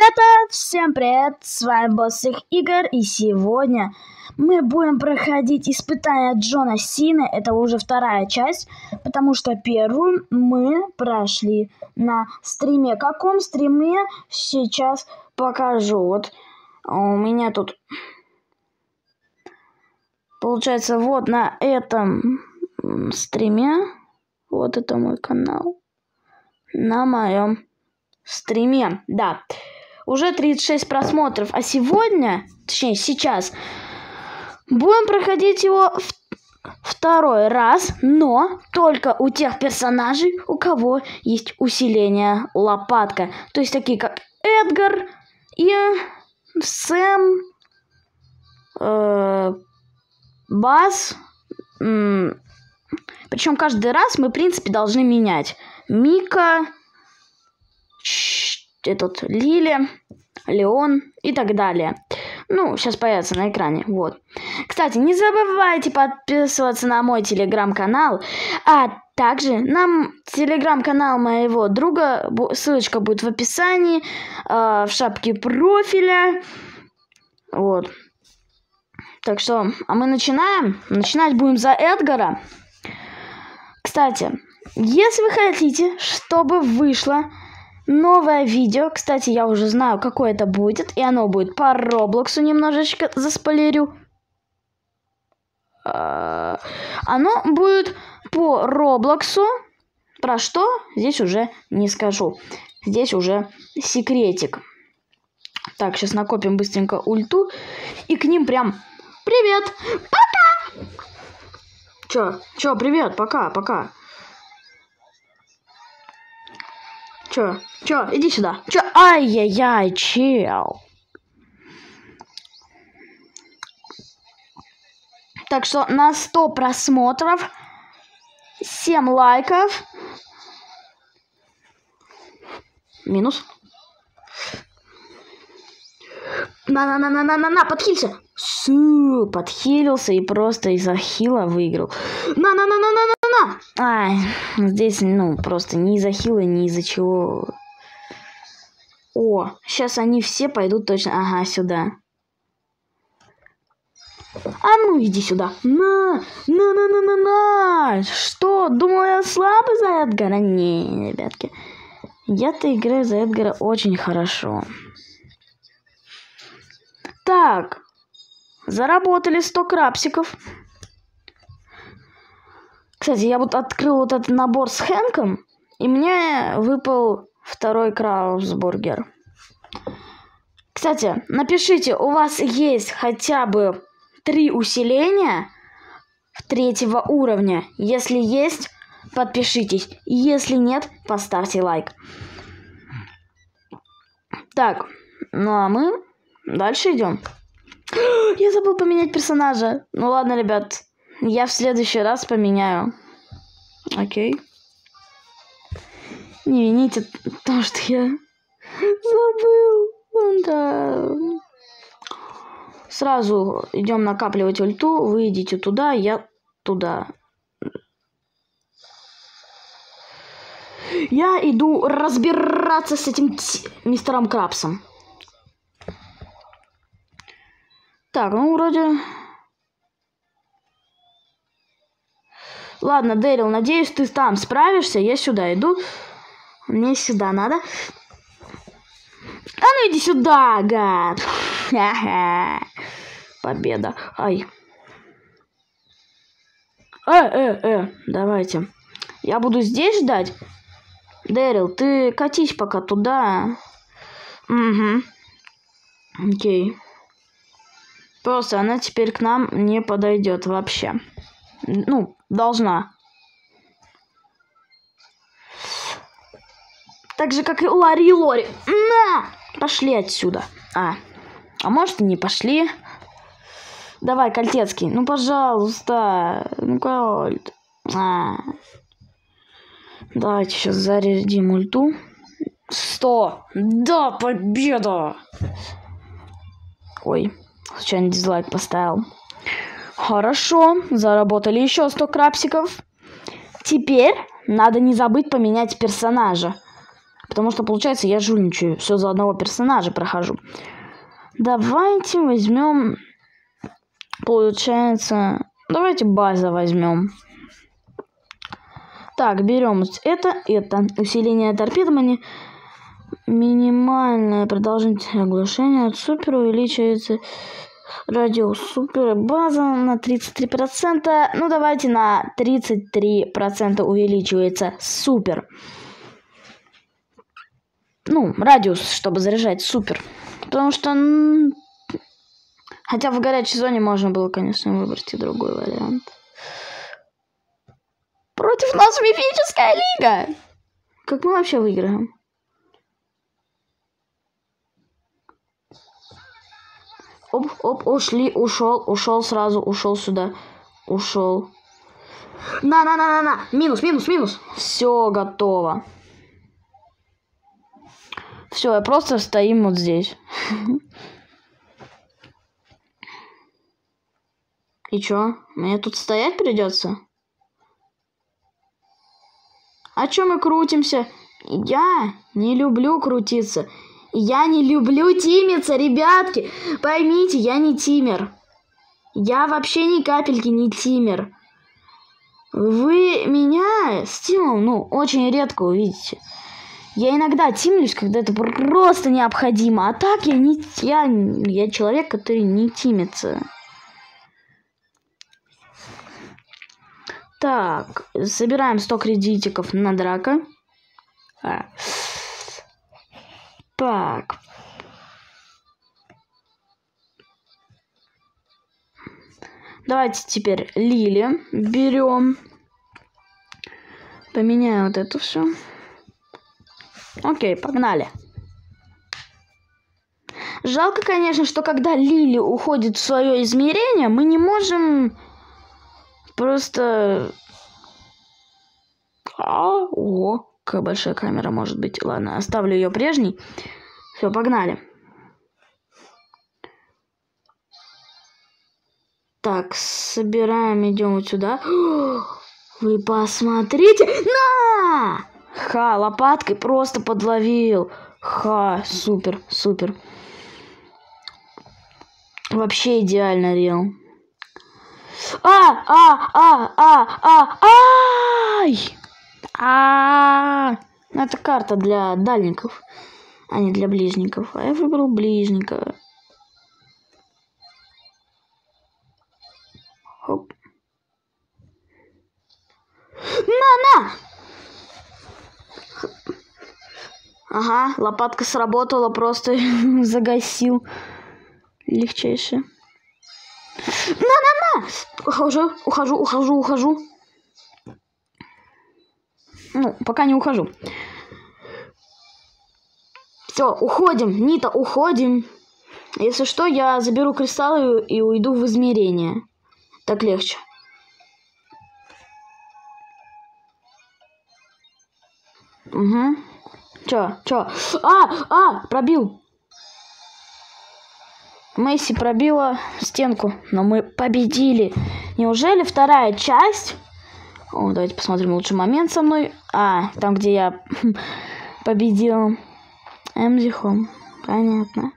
Ребята, всем привет! С вами Босс их игр, и сегодня мы будем проходить испытания Джона Сины. Это уже вторая часть, потому что первую мы прошли на стриме. Каком стриме сейчас покажу. Вот у меня тут получается вот на этом стриме. Вот это мой канал. На моем стриме, да. Уже 36 просмотров. А сегодня, точнее сейчас, будем проходить его второй раз, но только у тех персонажей, у кого есть усиление лопатка. То есть такие как Эдгар и Сэм, э, Бас. Причем каждый раз мы, в принципе, должны менять. Мика, этот Лили, Леон и так далее. Ну, сейчас появится на экране, вот. Кстати, не забывайте подписываться на мой телеграм-канал, а также на телеграм-канал моего друга, ссылочка будет в описании, э, в шапке профиля, вот. Так что, а мы начинаем. Начинать будем за Эдгара. Кстати, если вы хотите, чтобы вышло новое видео. Кстати, я уже знаю, какое это будет. И оно будет по Роблоксу немножечко заспойлерю. А, оно будет по Роблоксу. Про что? Здесь уже не скажу. Здесь уже секретик. Так, сейчас накопим быстренько ульту. И к ним прям... Привет! Пока! Чё? Чё, привет, пока, пока. Чё? Чё? Иди сюда. Чё? Ай-яй-яй, чел. Так что на 100 просмотров, 7 лайков. Минус. На-на-на-на-на-на-на, подхилься. Су, подхилился и просто из-за хила выиграл. На-на-на-на-на-на-на. Ай, здесь, ну, просто ни из-за хила, ни из-за чего. О, сейчас они все пойдут точно. Ага, сюда. А ну, иди сюда. На, на, на, на, на, на. Что, думал я слабый за Эдгара? Не, ребятки. Я-то играю за Эдгара очень хорошо. Так, заработали 100 крапсиков. Кстати, я вот открыл вот этот набор с Хэнком, и мне выпал второй Краусбургер. Кстати, напишите, у вас есть хотя бы три усиления третьего уровня. Если есть, подпишитесь. Если нет, поставьте лайк. Так, ну а мы Дальше идем. Я забыл поменять персонажа. Ну ладно, ребят. Я в следующий раз поменяю. Окей. Не вините то, что я забыл. Да. Сразу идем накапливать ульту. Вы идите туда, я туда. Я иду разбираться с этим мистером Крабсом. Так, ну вроде... Ладно, Дэрил, надеюсь, ты там справишься. Я сюда иду. Мне сюда надо. А ну иди сюда, гад. Победа. Ай. Э, э, э, давайте. Я буду здесь ждать. Дэрил, ты катись пока туда. Угу. Окей. Просто она теперь к нам не подойдет вообще. Ну, должна. Так же, как и Ларри и Лори. На! Пошли отсюда. А, а может и не пошли. Давай, Кольтецкий, ну, пожалуйста. Ну, Кольт. А. Давайте сейчас зарядим ульту. Сто. Да, победа! Ой. Случайно дизлайк поставил. Хорошо, заработали еще 100 крапсиков. Теперь надо не забыть поменять персонажа. Потому что, получается, я жульничаю. Все за одного персонажа прохожу. Давайте возьмем... Получается... Давайте база возьмем. Так, берем это, это. Усиление торпедования. Минимальное продолжительность оглушения от супер увеличивается радиус супер база на 33%. Ну, давайте на 33% увеличивается супер. Ну, радиус, чтобы заряжать супер. Потому что... Хотя в горячей зоне можно было, конечно, выбрать и другой вариант. Против нас мифическая лига! Как мы вообще выиграем? Оп, оп, ушли, ушел, ушел сразу, ушел сюда, ушел. На, на, на, на, на, минус, минус, минус. Все готово. Все, я просто стоим вот здесь. И чё? Мне тут стоять придется? А чё мы крутимся? Я не люблю крутиться. Я не люблю тимиться, ребятки. Поймите, я не тимер. Я вообще ни капельки не тимер. Вы меня с тимом, ну, очень редко увидите. Я иногда тимлюсь, когда это просто необходимо. А так я не... Я, я человек, который не тимится. Так, собираем 100 кредитиков на драка. А. Так. Давайте теперь Лили берем. Поменяем вот это все. Окей, погнали. Жалко, конечно, что когда Лили уходит в свое измерение, мы не можем просто... А, о, большая камера может быть. Ладно, оставлю ее прежней. Все, погнали. Так, собираем, идем вот сюда. Вы посмотрите. На! Ха, лопаткой просто подловил. Ха, супер, супер. Вообще идеально рел. А, а, а, а, а, ай! А, это карта для дальников, а не для ближников. А я выбрал ближника. Хоп. На! Ага, лопатка сработала, просто загасил. Легчайше. На-на-на! Ухожу, ухожу, ухожу, ухожу. Ну, пока не ухожу. Все, уходим. Нита, уходим. Если что, я заберу кристаллы и уйду в измерение. Так легче. Угу. Чё, чё? А, а, пробил. Месси пробила стенку, но мы победили. Неужели вторая часть? О, давайте посмотрим лучший момент со мной. А, там, где я победил. Эмзи. Понятно.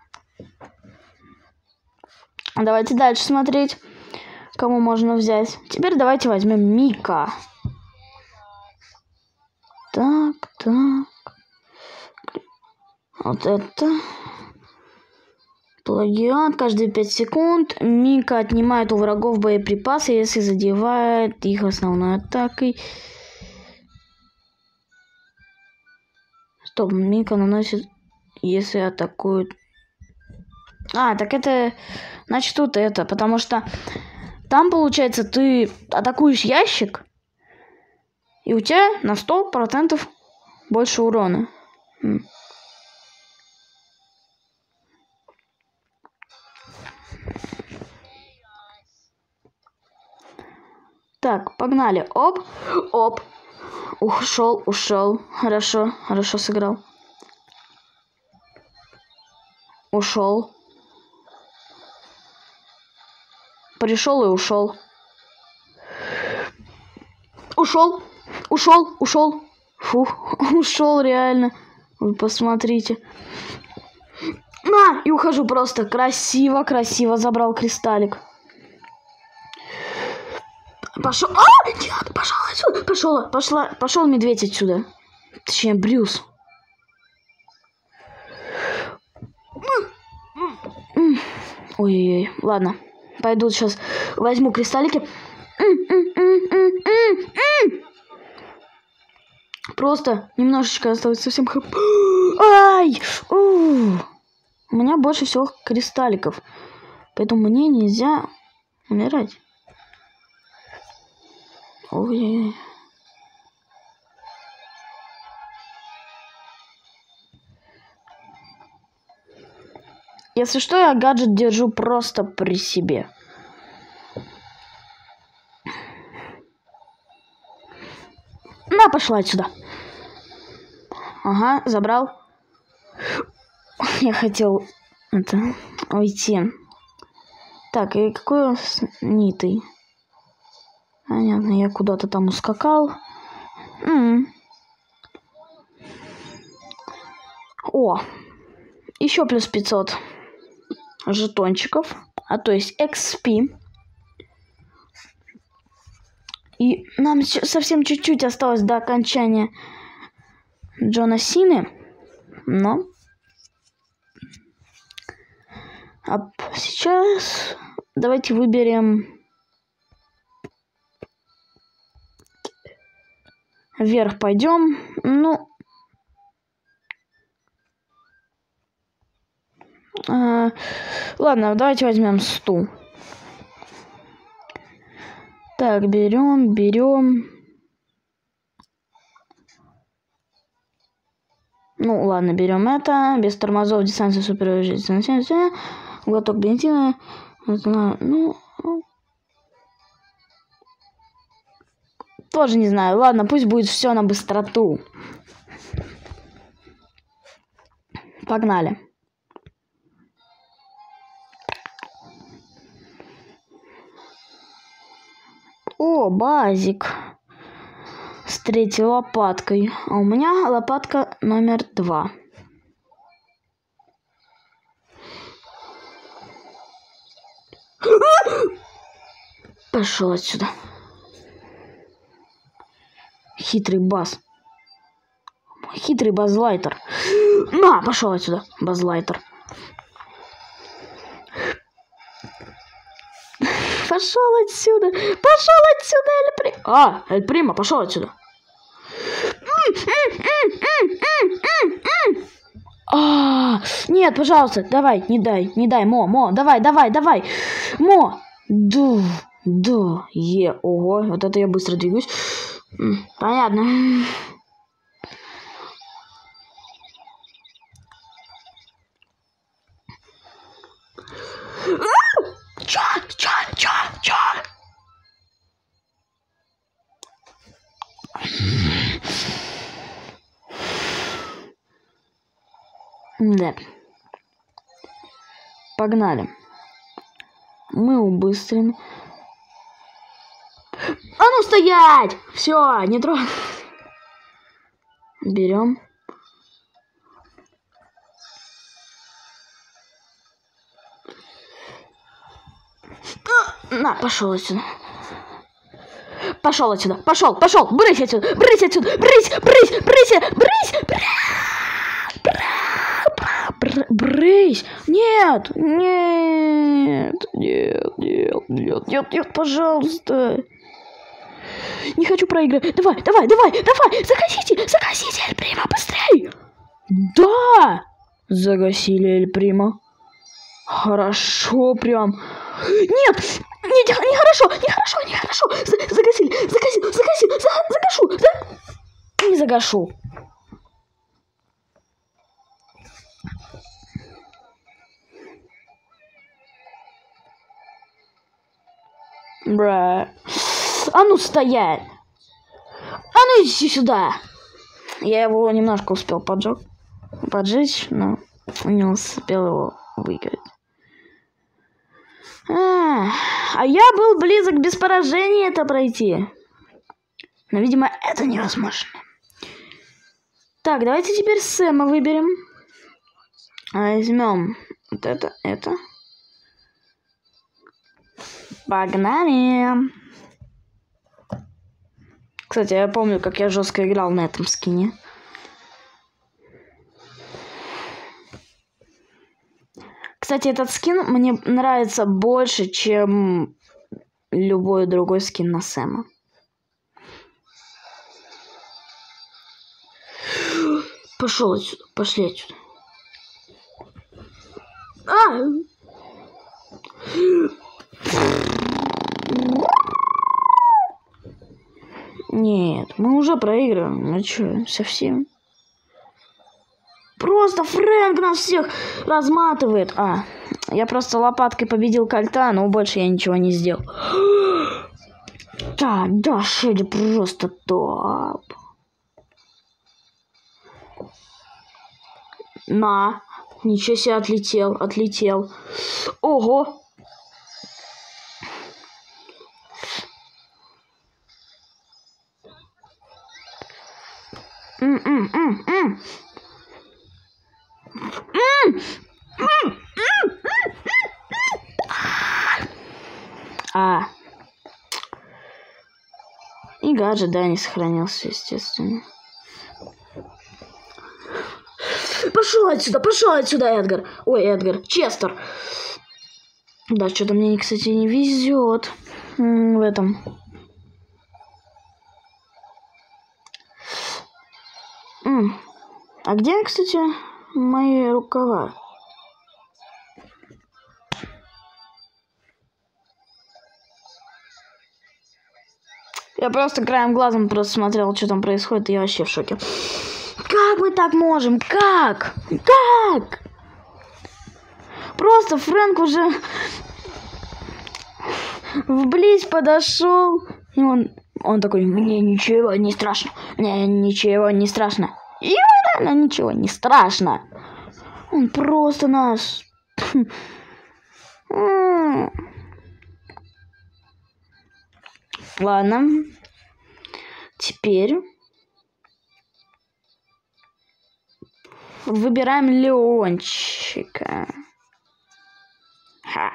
Давайте дальше смотреть, кому можно взять. Теперь давайте возьмем Мика. Так, так. Вот это. Плагиат. Каждые 5 секунд Мика отнимает у врагов боеприпасы, если задевает их основной атакой. Стоп, Мика наносит, если атакуют... А, так это... Значит, тут это, потому что там, получается, ты атакуешь ящик, и у тебя на 100% больше урона. Так, погнали. Оп, оп. Ушел, ушел. Хорошо, хорошо сыграл. Ушел. Пришел и ушел. Ушел, ушел, ушел. Фух, ушел реально. Вы посмотрите. На, и ухожу просто. Красиво, красиво забрал кристаллик. Пошел. А! Нет, пошел отсюда. Пошел, пошла, пошел медведь отсюда. Точнее, Брюс. Ой-ой-ой, ладно. Пойду сейчас возьму кристаллики. Просто немножечко осталось совсем хп. Ай! У! У меня больше всего кристалликов. Поэтому мне нельзя умирать. Ой. Если что, я гаджет держу просто при себе. На, пошла отсюда. Ага, забрал. Я хотел это уйти. Так, и какой с нитой? Понятно, я куда-то там ускакал. М -м. О, еще плюс 500 жетончиков, а то есть XP. И нам совсем чуть-чуть осталось до окончания Джона Сины, но... А сейчас давайте выберем вверх пойдем. Ну, А, ладно, давайте возьмем стул. Так, берем, берем. Ну, ладно, берем это. Без тормозов, дистанция супержительности. Глоток бензина. Ну, тоже не знаю. Ладно, пусть будет все на быстроту. Погнали. О, базик. С третьей лопаткой. А у меня лопатка номер два. Пошел отсюда. Хитрый баз. Хитрый базлайтер. На, пошел отсюда, базлайтер. Пошел отсюда! Пошел отсюда, Эль Прима! А, Эль Прима, пошел отсюда! А, нет, пожалуйста, давай, не дай, не дай, Мо, Мо, давай, давай, давай, Мо, ду, да, е, ого, вот это я быстро двигаюсь, понятно. Чё? Чё? Чё? Чё? Да. Погнали. Мы убыстрим. Стоять! Все, не трогай. Берем. На, пошел отсюда. Пошел отсюда. Пошел, пошел. Брысь отсюда. Брысь отсюда. Брысь, брысь, брысь, брысь. Брысь. Брысь. Нет, нет, нет, нет, нет, нет, нет, пожалуйста. Не хочу проиграть. Давай, давай, давай, давай. Загасите, загасите, Эль Прима, быстрей. Да. Загасили Эль Прима. Хорошо прям. Нет, не, нехорошо, нехорошо, нехорошо. Загасили, загасил, загасил, за, загашу, за... Не загашу. Бра. А ну стоять! А ну иди сюда! Я его немножко успел поджег, поджечь, но не успел его выиграть. А, а я был близок без поражения это пройти. Но, видимо, это невозможно. Так, давайте теперь Сэма выберем. Возьмем вот это, это. Погнали! Кстати, я помню, как я жестко играл на этом скине. Кстати, этот скин мне нравится больше, чем любой другой скин на Сэма. Пошел отсюда, пошли отсюда. А! Нет, мы уже проигрываем. Ну что, совсем? Просто Фрэнк нас всех разматывает. А, я просто лопаткой победил кольта, но больше я ничего не сделал. Да, да, Шеди просто топ. На. Ничего себе, отлетел, отлетел. Ого. А. И гаджет, да, не сохранился, естественно. Пошел отсюда, пошел отсюда, Эдгар. Ой, Эдгар, Честер. Да, что-то мне, кстати, не везет в этом. А где, кстати, мои рукава? Я просто краем глазом просто смотрел, что там происходит, и я вообще в шоке. Как мы так можем? Как? Как? Просто Фрэнк уже вблизь подошел, и он, он такой, мне ничего не страшно, мне ничего не страшно. Реально ничего не страшно. Он просто нас... Ладно. Теперь выбираем Леончика. Ха.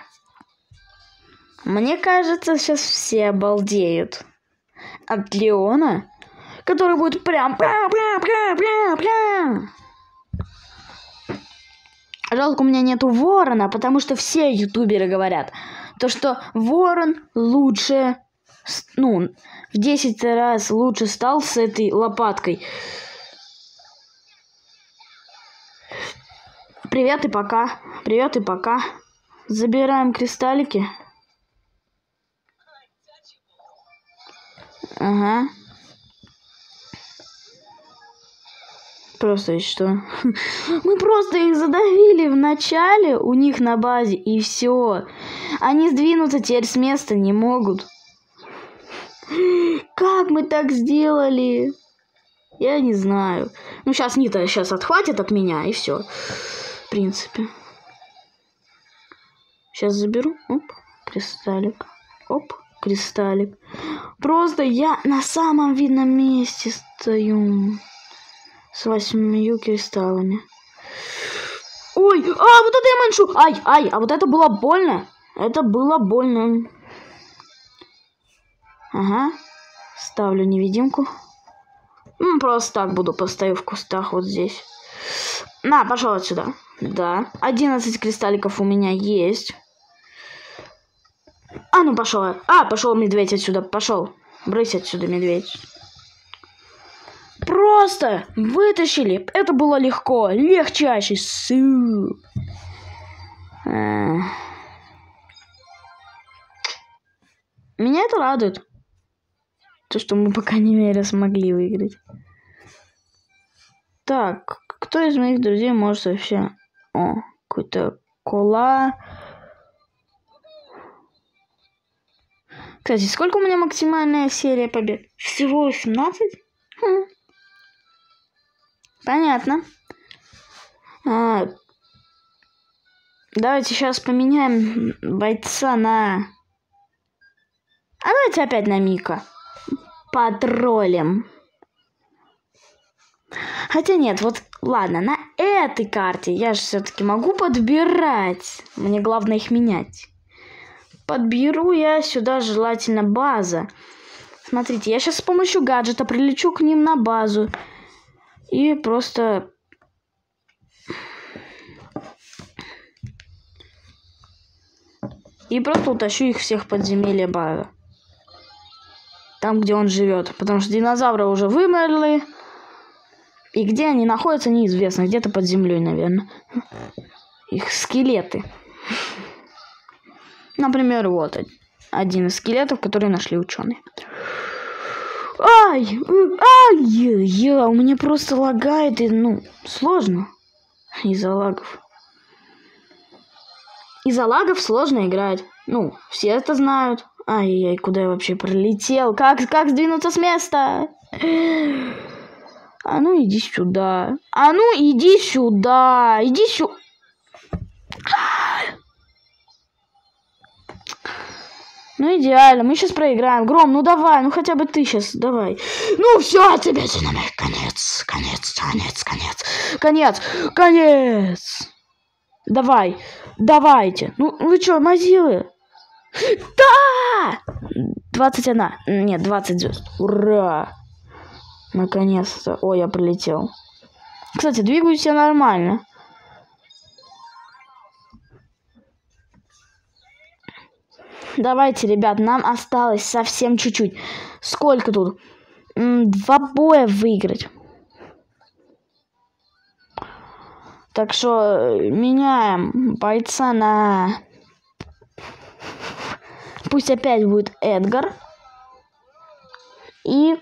Мне кажется, сейчас все обалдеют от Леона, который будет прям прям прям прям прям прям. Жалко, у меня нету ворона, потому что все ютуберы говорят, то, что ворон лучше, ну, в 10 раз лучше стал с этой лопаткой. Привет и пока. Привет и пока. Забираем кристаллики. Ага. Просто что? Мы просто их задавили в начале у них на базе, и все. Они сдвинуться теперь с места не могут. Как мы так сделали? Я не знаю. Ну, сейчас Нита сейчас отхватит от меня, и все. В принципе. Сейчас заберу. Оп, кристаллик. Оп, кристаллик. Просто я на самом видном месте стою. С восьмью кристаллами. Ой, а, вот это я маншу. Ай, ай, а вот это было больно. Это было больно. Ага. Ставлю невидимку. Ну, просто так буду, постою в кустах вот здесь. На, пошел отсюда. Да. 11 кристалликов у меня есть. А, ну пошел. А, пошел медведь отсюда. Пошел. Брысь отсюда, медведь. Просто вытащили. Это было легко. Легчайший. Су. Меня это радует. То, что мы, по крайней мере, смогли выиграть. Так, кто из моих друзей может вообще... О, какой-то кола. Кстати, сколько у меня максимальная серия побед? Всего 18? Хм. Понятно. А, давайте сейчас поменяем бойца на... А давайте опять на Мика. Потроллим. Хотя нет, вот ладно, на этой карте я же все-таки могу подбирать. Мне главное их менять. Подберу я сюда желательно база. Смотрите, я сейчас с помощью гаджета прилечу к ним на базу. И просто... И просто утащу их всех в подземелье база. Там, где он живет. Потому что динозавры уже вымерли. И где они находятся, неизвестно. Где-то под землей, наверное. Их скелеты. Например, вот один из скелетов, который нашли ученые. Ай! Ай! Я, у меня просто лагает, и, ну, сложно. Из-за лагов. Из-за лагов сложно играть. Ну, все это знают. Ай-яй, куда я вообще пролетел? Как, как сдвинуться с места? А ну иди сюда. А ну иди сюда. Иди сюда. Ну идеально, мы сейчас проиграем. Гром, ну давай, ну хотя бы ты сейчас, давай. Ну все, тебе динамик, конец, конец, конец, конец, конец, конец. Давай, давайте. Ну вы что, мазилы? Да! 21. Нет, 20 звезд. Ура! Наконец-то. Ой, я прилетел. Кстати, двигаюсь я нормально. Давайте, ребят, нам осталось совсем чуть-чуть. Сколько тут? Два боя выиграть. Так что э, меняем бойца на... Пусть опять будет Эдгар. И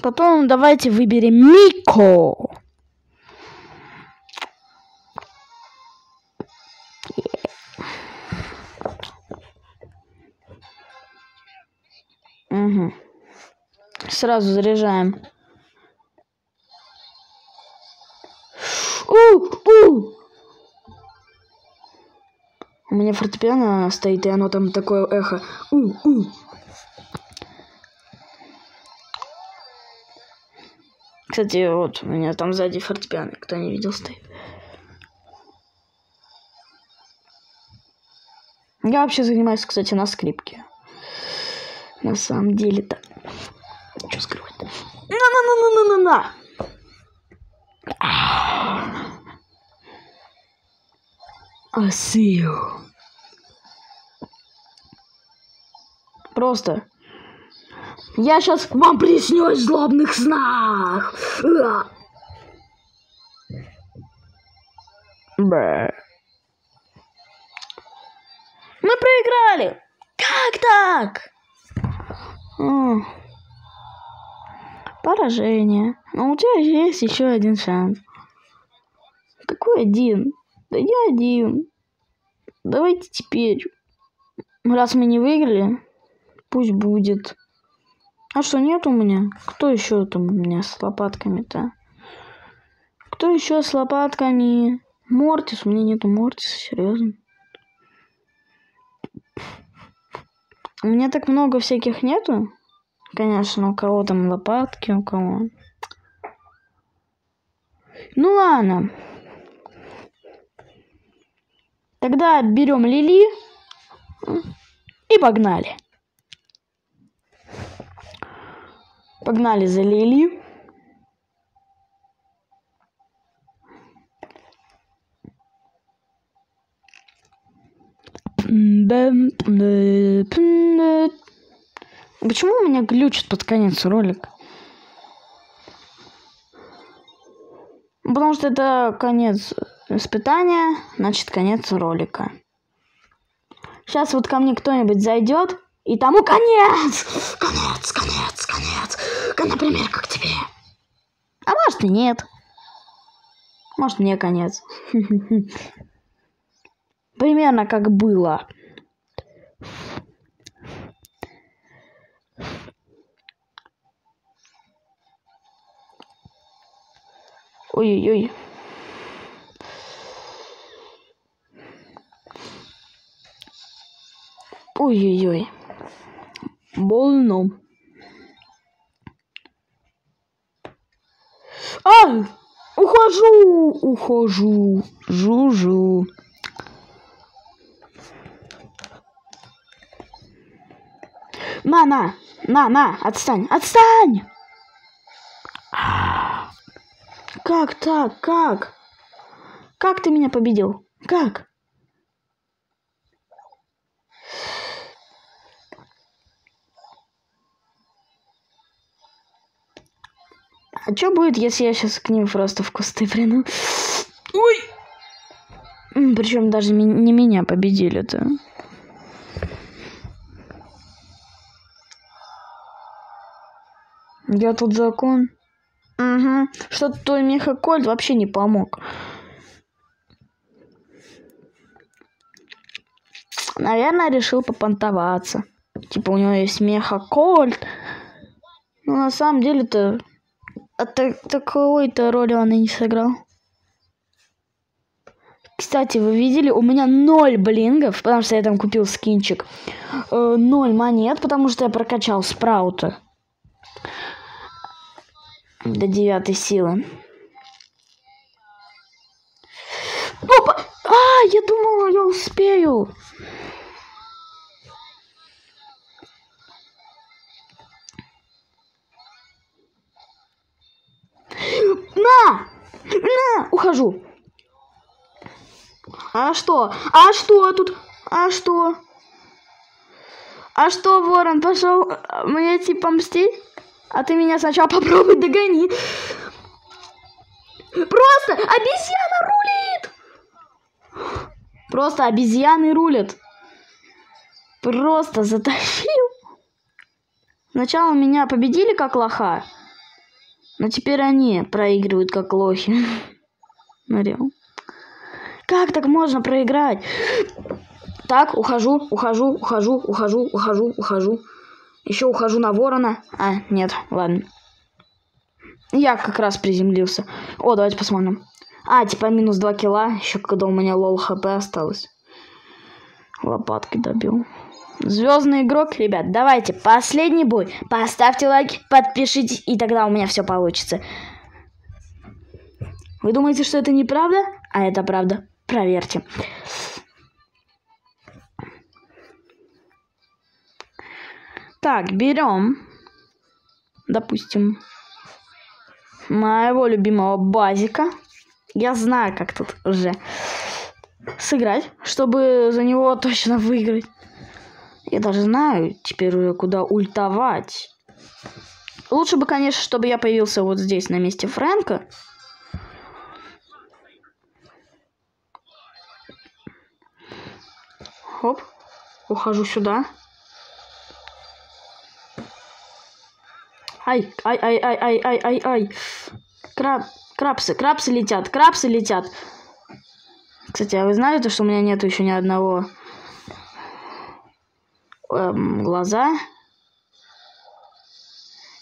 потом давайте выберем Мико. Сразу заряжаем. У, у! У меня фортепиано стоит, и оно там такое эхо. У, у. Кстати, вот у меня там сзади фортепиано, кто не видел, стоит. Я вообще занимаюсь, кстати, на скрипке. На самом деле-то. Что скрывать? На-на-на-на-на-на-на! Асию. Просто. Я сейчас вам приснюсь в злобных снах. Бэ. Мы проиграли. Как так? Поражение. Но у тебя есть еще один шанс. Какой один? Да я один. Давайте теперь. Раз мы не выиграли, пусть будет. А что, нет у меня? Кто еще там у меня с лопатками-то? Кто еще с лопатками? Мортис? У меня нету Мортиса, серьезно. У меня так много всяких нету. Конечно, у кого там лопатки, у кого. Ну ладно. Тогда берем Лили и погнали. Погнали за Лили. Почему у меня глючит под конец ролик? Потому что это конец испытания, значит конец ролика. Сейчас вот ко мне кто-нибудь зайдет, и тому конец! Конец, конец, конец. Например, как тебе. А может и нет. Может мне конец. Примерно как было. Ой-ой-ой. Ой-ой-ой. Больно. А! Ухожу! Ухожу! Жужу! На, на! На, на! Отстань! Отстань! Как так? Как? Как ты меня победил? Как? А что будет, если я сейчас к ним просто в кусты приду? Ой! Причем даже не меня победили-то. Я тут закон. Угу. Что-то твой мехакольт вообще не помог. Наверное, решил попонтоваться. Типа у него есть мехакольт. Но на самом деле-то а так, таковой-то роли он и не сыграл. Кстати, вы видели, у меня ноль блингов, потому что я там купил скинчик. Э, ноль монет, потому что я прокачал спраута. До девятой силы. Опа! А, я думала, я успею. На! На! Ухожу. А что? А что тут? А что? А что, ворон, пошел мне типа мстить? А ты меня сначала попробуй догони. Просто обезьяна рулит! Просто обезьяны рулят. Просто затащил. Сначала меня победили как лоха. Но теперь они проигрывают как лохи. Смотрел. Как так можно проиграть? Так, ухожу, ухожу, ухожу, ухожу, ухожу, ухожу. Еще ухожу на ворона. А, нет, ладно. Я как раз приземлился. О, давайте посмотрим. А, типа минус 2 килла. Еще когда у меня лол хп осталось. Лопаткой добил. Звездный игрок, ребят, давайте, последний бой. Поставьте лайк, подпишитесь, и тогда у меня все получится. Вы думаете, что это неправда? А это правда. Проверьте. Так, берем, допустим, моего любимого базика. Я знаю, как тут уже сыграть, чтобы за него точно выиграть. Я даже знаю теперь уже, куда ультовать. Лучше бы, конечно, чтобы я появился вот здесь, на месте Фрэнка. Хоп. Ухожу сюда. Ай, ай, ай, ай, ай, ай, ай, ай. Краб, крабсы, крабсы летят, крабсы летят. Кстати, а вы знали то, что у меня нету еще ни одного эм, глаза?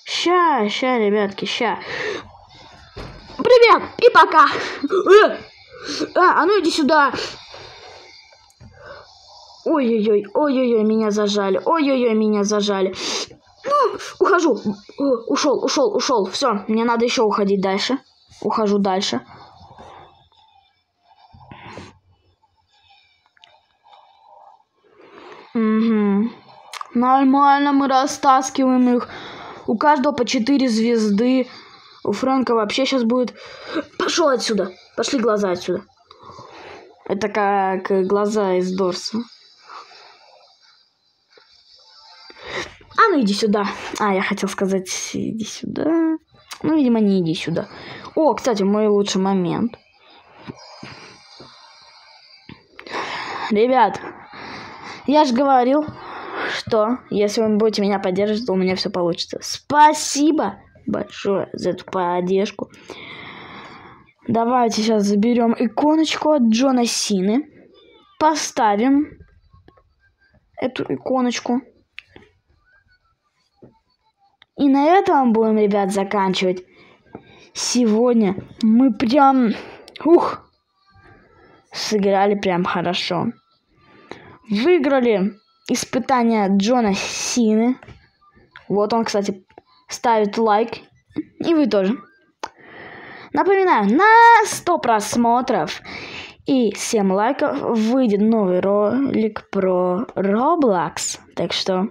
Ща, ща, ребятки, ща. Привет и пока. Э! А, а ну иди сюда. Ой-ой-ой, ой-ой-ой, меня зажали. Ой-ой-ой, меня зажали. Ну, ухожу. Ушел, ушел, ушел. Все, мне надо еще уходить дальше. Ухожу дальше. Угу. Нормально мы растаскиваем их. У каждого по 4 звезды. У Фрэнка вообще сейчас будет... Пошел отсюда. Пошли глаза отсюда. Это как глаза из Дорса. А ну иди сюда. А, я хотел сказать, иди сюда. Ну, видимо, не иди сюда. О, кстати, мой лучший момент. Ребят, я же говорил, что если вы будете меня поддерживать, то у меня все получится. Спасибо большое за эту поддержку. Давайте сейчас заберем иконочку от Джона Сины. Поставим эту иконочку. И на этом будем, ребят, заканчивать. Сегодня мы прям... Ух! Сыграли прям хорошо. Выиграли испытание Джона Сины. Вот он, кстати, ставит лайк. И вы тоже. Напоминаю, на 100 просмотров и 7 лайков выйдет новый ролик про Roblox. Так что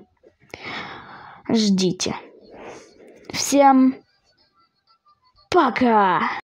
ждите. Всем пока!